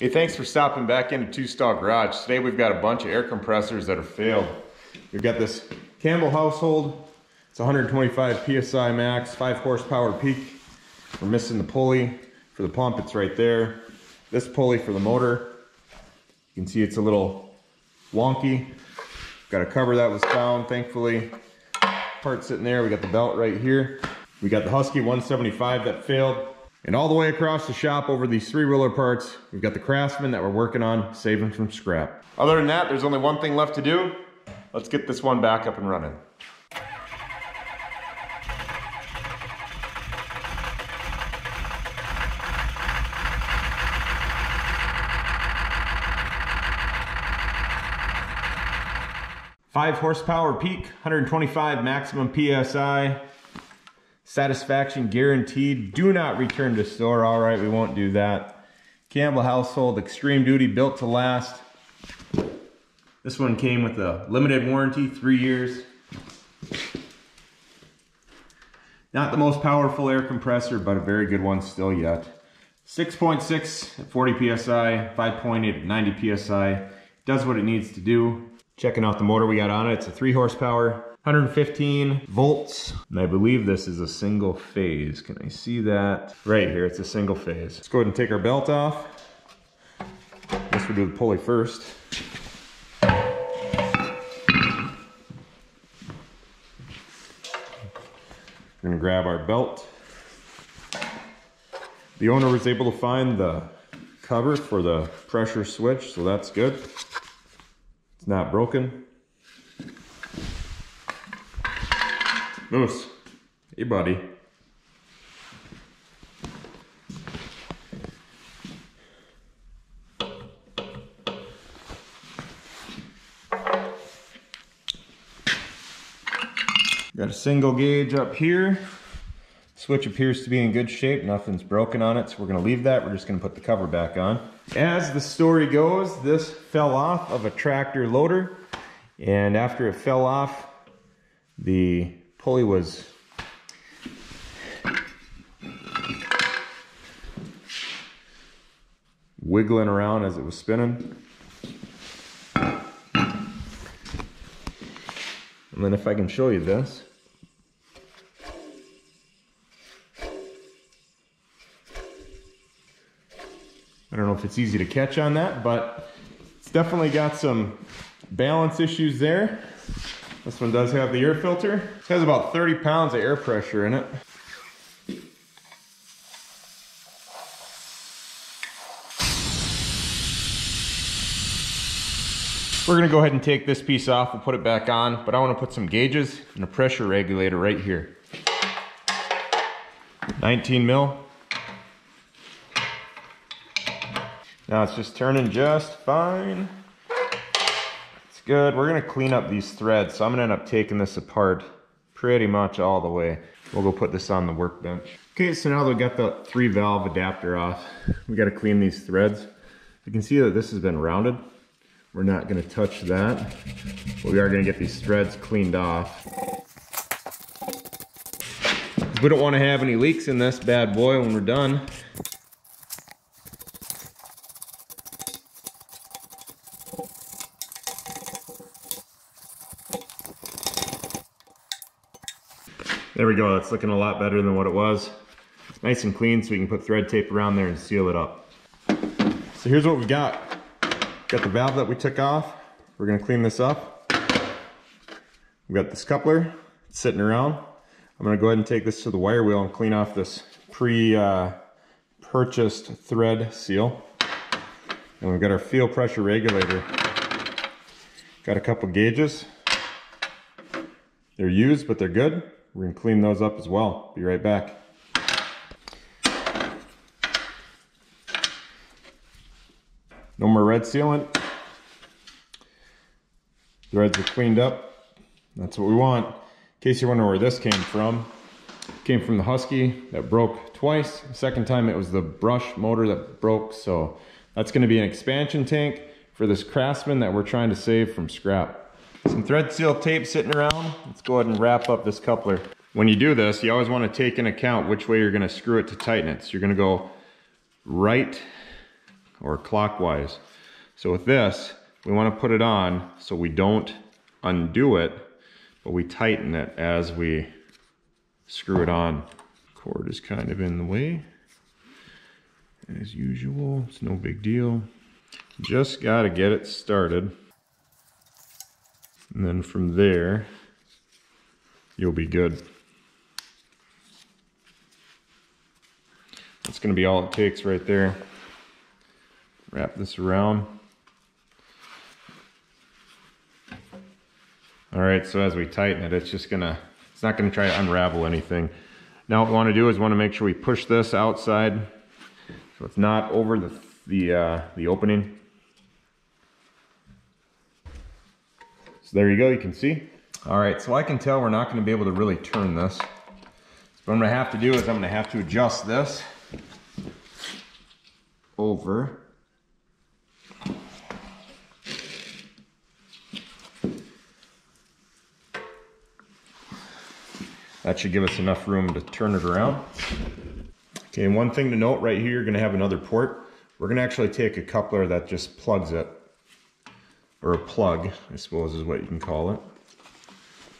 Hey, thanks for stopping back into Two Stall Garage. Today we've got a bunch of air compressors that are failed. We've got this Campbell Hausfeld. It's 125 PSI max, 5 horsepower peak. We're missing the pulley for the pump, it's right there. This pulley for the motor. You can see it's a little wonky. Got a cover that was found, thankfully. Part sitting there, we got the belt right here. We got the Husky 175 that failed. And all the way across the shop over these three-wheeler parts, we've got the Craftsman that we're working on saving from scrap. Other than that, there's only one thing left to do. Let's get this one back up and running. Five horsepower peak, 125 maximum PSI. Satisfaction guaranteed. Do not return to store. All right, we won't do that. Campbell Hausfeld Extreme Duty built to last. This one came with a limited warranty, three years. Not the most powerful air compressor, but a very good one still yet. 6.6 at 40 PSI, 5.8 at 90 PSI. Does what it needs to do. Checking out the motor we got on it. It's a three horsepower 115 volts. And I believe this is a single phase. Can I see that? Right here, it's a single phase. Let's go ahead and take our belt off. Guess we'll do the pulley first. We're gonna grab our belt. The owner was able to find the cover for the pressure switch, so that's good. It's not broken. Moose. Hey, buddy. Got a single gauge up here. Switch appears to be in good shape. Nothing's broken on it, so we're gonna leave that. We're just gonna put the cover back on. As the story goes, this fell off of a tractor loader. And after it fell off, the pulley was wiggling around as it was spinning. And then if I can show you this. I don't know if it's easy to catch on that, but it's definitely got some balance issues there. This one does have the air filter. It has about 30 pounds of air pressure in it. We're gonna go ahead and take this piece off and put it back on, but I wanna put some gauges and a pressure regulator right here. 19 mil. Now it's just turning just fine good. We're gonna clean up these threads, so I'm gonna end up taking this apart pretty much all the way. We'll go put this on the workbench. Okay, so now that we got the three valve adapter off, we gotta clean these threads. You can see that this has been rounded. We're not gonna touch that, but we are gonna get these threads cleaned off. We don't wanna have any leaks in this bad boy when we're done. There we go, that's looking a lot better than what it was. It's nice and clean so we can put thread tape around there and seal it up. So here's what we got. Got the valve that we took off. We're gonna clean this up. We've got this coupler sitting around. I'm gonna go ahead and take this to the wire wheel and clean off this pre-purchased uh, thread seal. And we've got our fuel pressure regulator. Got a couple gauges. They're used, but they're good. We're gonna clean those up as well. Be right back. No more red sealant. The reds are cleaned up. That's what we want. In case you're wondering where this came from, came from the Husky that broke twice. The second time it was the brush motor that broke. So that's gonna be an expansion tank for this Craftsman that we're trying to save from scrap. Some thread seal tape sitting around. Let's go ahead and wrap up this coupler. When you do this, you always want to take in account which way you're going to screw it to tighten it. So you're going to go right or clockwise. So with this, we want to put it on so we don't undo it, but we tighten it as we screw it on. Cord is kind of in the way. As usual, it's no big deal. Just got to get it started. And then from there, you'll be good. That's going to be all it takes right there. Wrap this around. All right, so as we tighten it, it's just gonna, it's not gonna try to unravel anything. Now what we wanna do is wanna make sure we push this outside so it's not over the, the, uh, the opening. So there you go, you can see. All right, so I can tell we're not gonna be able to really turn this. So what I'm gonna have to do is I'm gonna have to adjust this over That should give us enough room to turn it around. Okay, and one thing to note right here, you're gonna have another port. We're gonna actually take a coupler that just plugs it, or a plug, I suppose is what you can call it.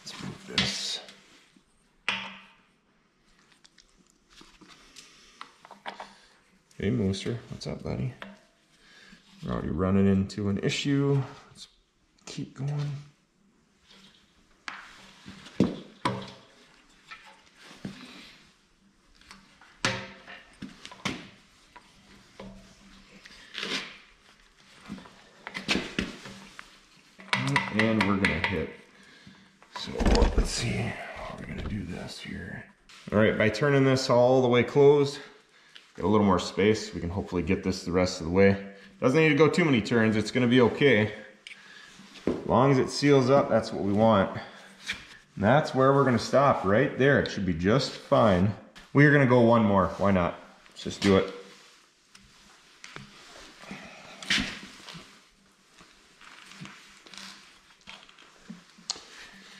Let's move this. Hey Mooser, what's up buddy? We're already running into an issue. Let's keep going. and we're gonna hit. So let's see how we're gonna do this here. All right, by turning this all the way closed, get a little more space. We can hopefully get this the rest of the way. Doesn't need to go too many turns. It's gonna be okay. As long as it seals up, that's what we want. And that's where we're gonna stop, right there. It should be just fine. We are gonna go one more, why not? Let's just do it.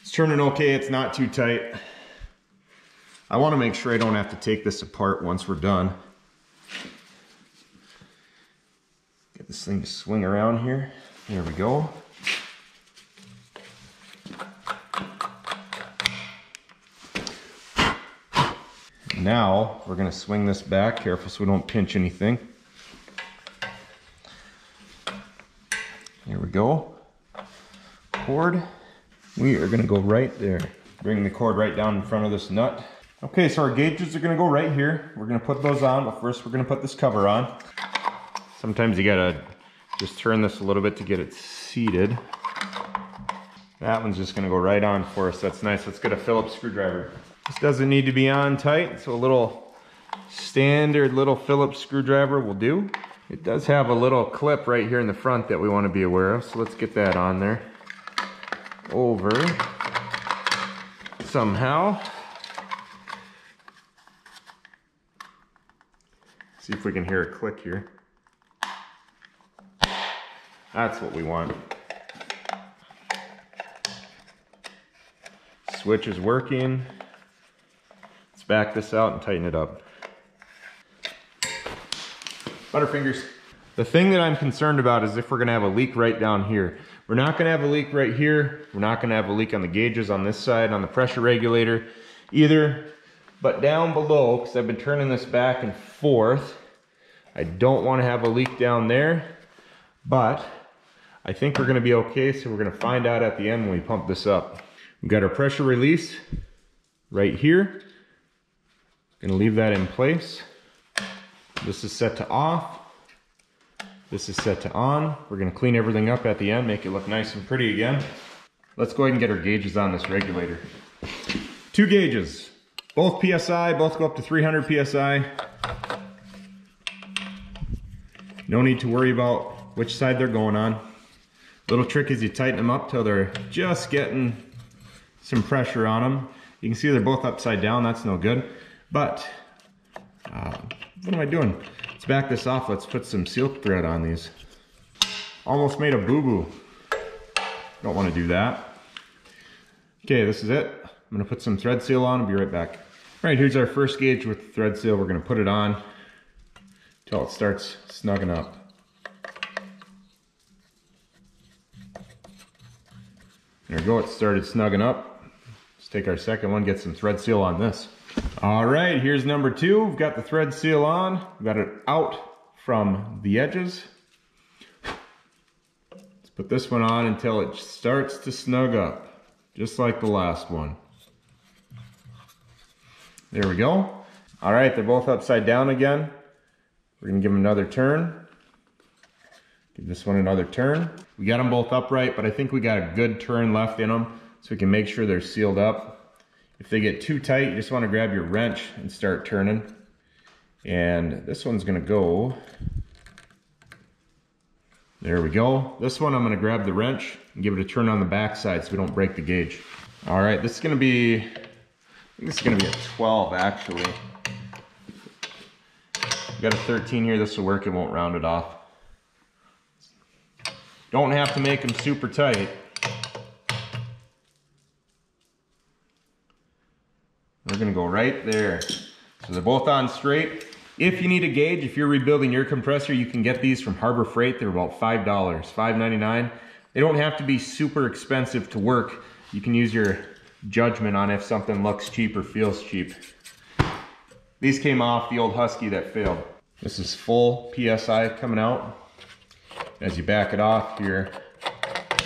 It's turning okay, it's not too tight. I wanna make sure I don't have to take this apart once we're done. Get this thing to swing around here. There we go. Now, we're gonna swing this back, careful so we don't pinch anything. Here we go. Cord. We are gonna go right there. Bring the cord right down in front of this nut. Okay, so our gauges are gonna go right here. We're gonna put those on, but first we're gonna put this cover on. Sometimes you gotta just turn this a little bit to get it seated. That one's just gonna go right on for us. That's nice. Let's get a Phillips screwdriver. This doesn't need to be on tight, so a little standard little Phillips screwdriver will do. It does have a little clip right here in the front that we wanna be aware of, so let's get that on there over somehow. See if we can hear a click here. That's what we want. Switch is working. Let's back this out and tighten it up. Butterfingers. The thing that I'm concerned about is if we're gonna have a leak right down here. We're not gonna have a leak right here. We're not gonna have a leak on the gauges on this side, on the pressure regulator either. But down below, because I've been turning this back and forth, I don't wanna have a leak down there, but I think we're gonna be okay, so we're gonna find out at the end when we pump this up. We've got our pressure release right here. Gonna leave that in place. This is set to off. This is set to on. We're gonna clean everything up at the end, make it look nice and pretty again. Let's go ahead and get our gauges on this regulator. Two gauges, both PSI, both go up to 300 PSI. No need to worry about which side they're going on. Little trick is you tighten them up till they're just getting some pressure on them. You can see they're both upside down, that's no good. But, uh, what am I doing? Let's back this off. Let's put some silk thread on these. Almost made a boo-boo. Don't want to do that. Okay, this is it. I'm to put some thread seal on. I'll be right back. All right, here's our first gauge with thread seal. We're to put it on Oh, it starts snugging up. There we go, it started snugging up. Let's take our second one, get some thread seal on this. All right, here's number two. We've got the thread seal on. We've got it out from the edges. Let's put this one on until it starts to snug up, just like the last one. There we go. All right, they're both upside down again. We're gonna give them another turn. Give this one another turn. We got them both upright, but I think we got a good turn left in them so we can make sure they're sealed up. If they get too tight, you just wanna grab your wrench and start turning. And this one's gonna go, there we go. This one I'm gonna grab the wrench and give it a turn on the back side so we don't break the gauge. All right, this is gonna be, this is gonna be a 12 actually. Got a 13 here, this will work, it won't round it off. Don't have to make them super tight. We're gonna go right there. So they're both on straight. If you need a gauge, if you're rebuilding your compressor, you can get these from Harbor Freight. They're about $5, $5.99. They don't have to be super expensive to work. You can use your judgment on if something looks cheap or feels cheap. These came off the old Husky that failed. This is full PSI coming out. As you back it off here,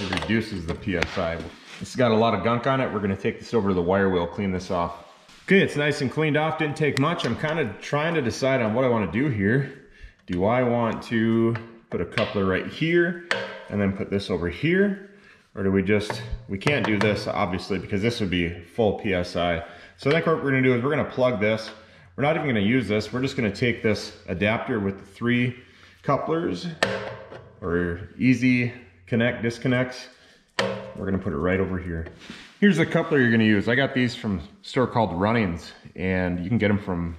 it reduces the PSI. This has got a lot of gunk on it. We're gonna take this over to the wire wheel, clean this off. Okay, it's nice and cleaned off, didn't take much. I'm kind of trying to decide on what I wanna do here. Do I want to put a coupler right here and then put this over here? Or do we just, we can't do this obviously because this would be full PSI. So I think what we're gonna do is we're gonna plug this we're not even gonna use this. We're just gonna take this adapter with the three couplers or easy connect disconnects. We're gonna put it right over here. Here's the coupler you're gonna use. I got these from a store called Runnings and you can get them from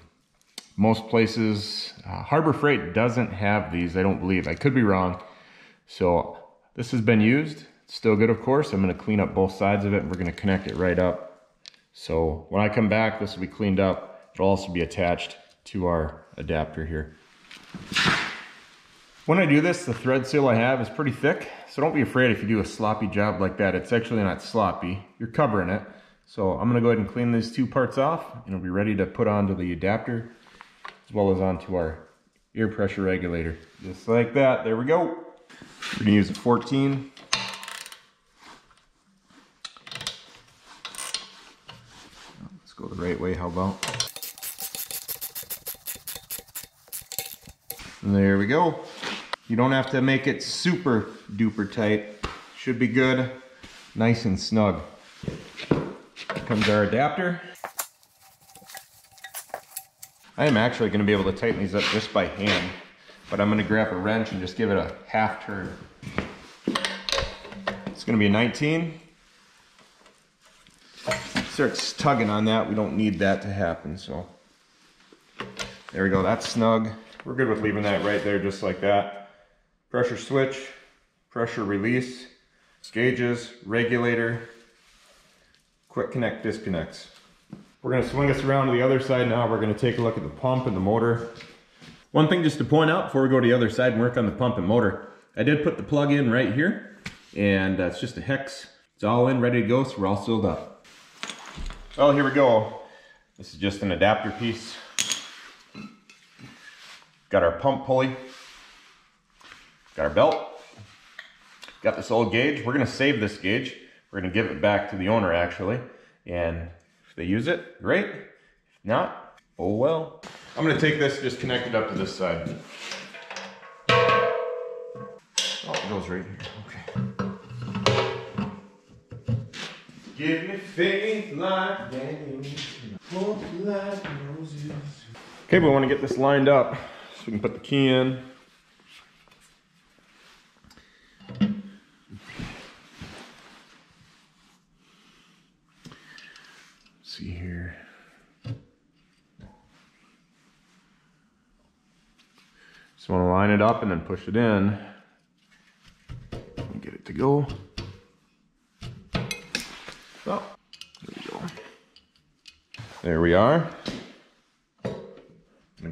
most places. Uh, Harbor Freight doesn't have these, I don't believe. I could be wrong. So this has been used. It's still good, of course. I'm gonna clean up both sides of it and we're gonna connect it right up. So when I come back, this will be cleaned up It'll also be attached to our adapter here. When I do this, the thread seal I have is pretty thick, so don't be afraid if you do a sloppy job like that. It's actually not sloppy. You're covering it. So I'm gonna go ahead and clean these two parts off and it'll be ready to put onto the adapter as well as onto our air pressure regulator. Just like that, there we go. We're gonna use a 14. Let's go the right way, how about? There we go. You don't have to make it super duper tight. Should be good, nice and snug. Here comes our adapter. I am actually gonna be able to tighten these up just by hand, but I'm gonna grab a wrench and just give it a half turn. It's gonna be a 19. Starts tugging on that, we don't need that to happen, so. There we go, that's snug. We're good with leaving that right there just like that. Pressure switch, pressure release, gauges, regulator, quick connect disconnects. We're gonna swing us around to the other side now. We're gonna take a look at the pump and the motor. One thing just to point out before we go to the other side and work on the pump and motor, I did put the plug in right here and uh, it's just a hex. It's all in, ready to go, so we're all sealed up. Well, here we go. This is just an adapter piece. Got our pump pulley. Got our belt. Got this old gauge. We're gonna save this gauge. We're gonna give it back to the owner actually. And if they use it, great. If not, oh well. I'm gonna take this, just connect it up to this side. Oh, it goes right here, okay. Give me faith like hope like roses. Okay, we wanna get this lined up we can put the key in. See here. Just want to line it up and then push it in. And get it to go. Oh, there we go. There we are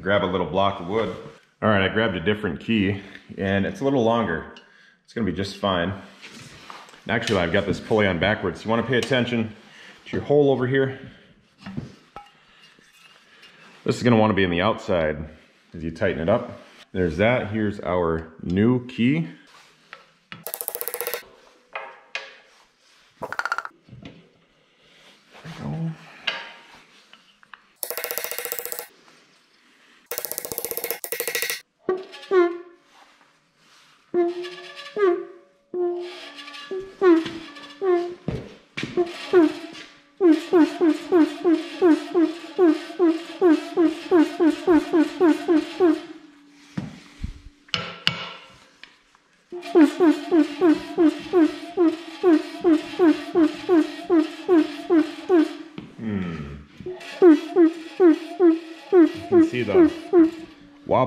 grab a little block of wood. All right, I grabbed a different key and it's a little longer. It's gonna be just fine. Actually, I've got this pulley on backwards. You want to pay attention to your hole over here. This is going to want to be on the outside as you tighten it up. There's that. Here's our new key.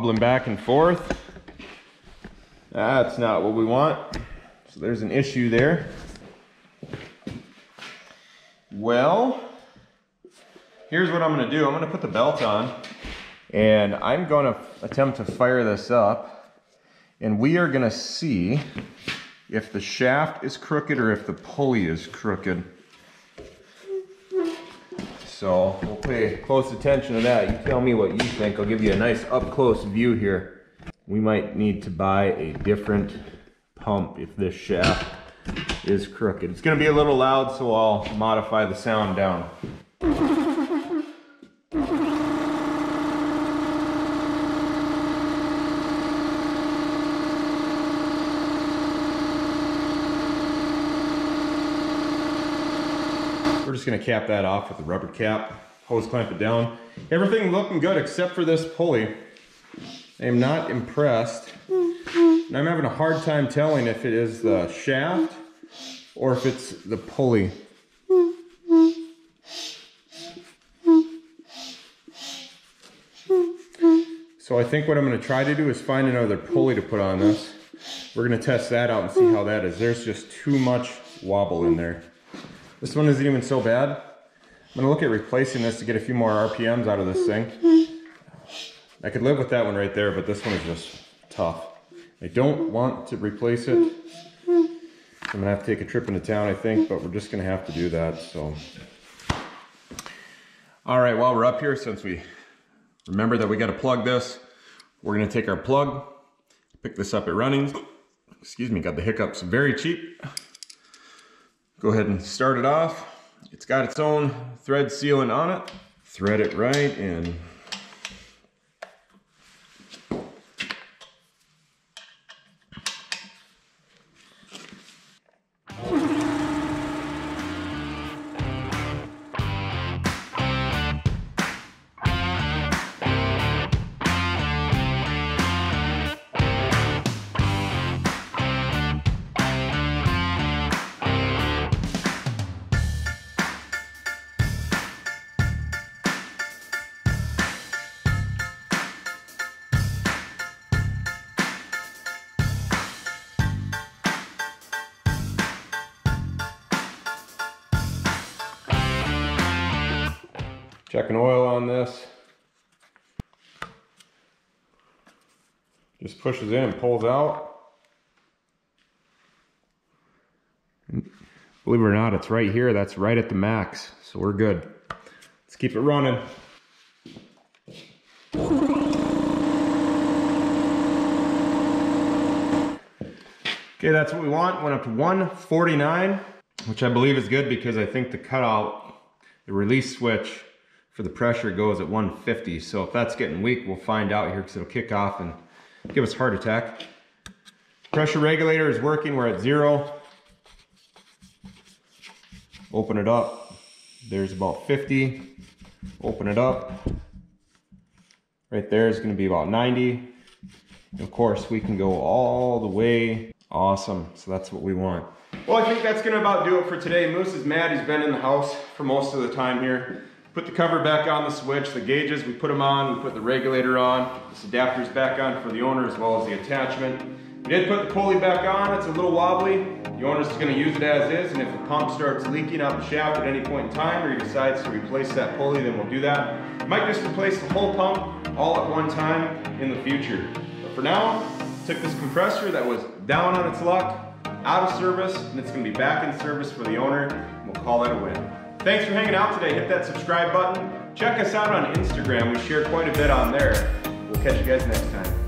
Wobbling back and forth. That's not what we want. So there's an issue there. Well, here's what I'm gonna do. I'm gonna put the belt on and I'm gonna attempt to fire this up and we are gonna see if the shaft is crooked or if the pulley is crooked. So we'll pay close attention to that. You tell me what you think. I'll give you a nice up close view here. We might need to buy a different pump if this shaft is crooked. It's gonna be a little loud, so I'll modify the sound down. Just gonna cap that off with a rubber cap, hose clamp it down. Everything looking good except for this pulley. I am not impressed. And I'm having a hard time telling if it is the shaft or if it's the pulley. So I think what I'm gonna try to do is find another pulley to put on this. We're gonna test that out and see how that is. There's just too much wobble in there. This one isn't even so bad. I'm gonna look at replacing this to get a few more RPMs out of this thing. I could live with that one right there, but this one is just tough. I don't want to replace it. I'm gonna have to take a trip into town, I think, but we're just gonna have to do that, so. All right, while we're up here, since we remember that we gotta plug this, we're gonna take our plug, pick this up at Runnings. Excuse me, got the hiccups, very cheap. Go ahead and start it off. It's got its own thread sealant on it. Thread it right in. Checking oil on this. Just pushes in, pulls out. Believe it or not, it's right here. That's right at the max. So we're good. Let's keep it running. Okay, that's what we want. Went up to 149, which I believe is good because I think the cutout, the release switch for the pressure goes at 150. So if that's getting weak, we'll find out here because it'll kick off and give us heart attack. Pressure regulator is working, we're at zero. Open it up, there's about 50. Open it up. Right there is gonna be about 90. And of course, we can go all the way. Awesome, so that's what we want. Well, I think that's gonna about do it for today. Moose is mad, he's been in the house for most of the time here. Put the cover back on the switch, the gauges, we put them on, we put the regulator on, this adapter's back on for the owner as well as the attachment. We did put the pulley back on, it's a little wobbly. The owner's gonna use it as is, and if the pump starts leaking out the shaft at any point in time, or he decides to replace that pulley, then we'll do that. Might just replace the whole pump all at one time in the future. But for now, took this compressor that was down on its luck, out of service and it's gonna be back in service for the owner. And we'll call that a win. Thanks for hanging out today. Hit that subscribe button. Check us out on Instagram. We share quite a bit on there. We'll catch you guys next time.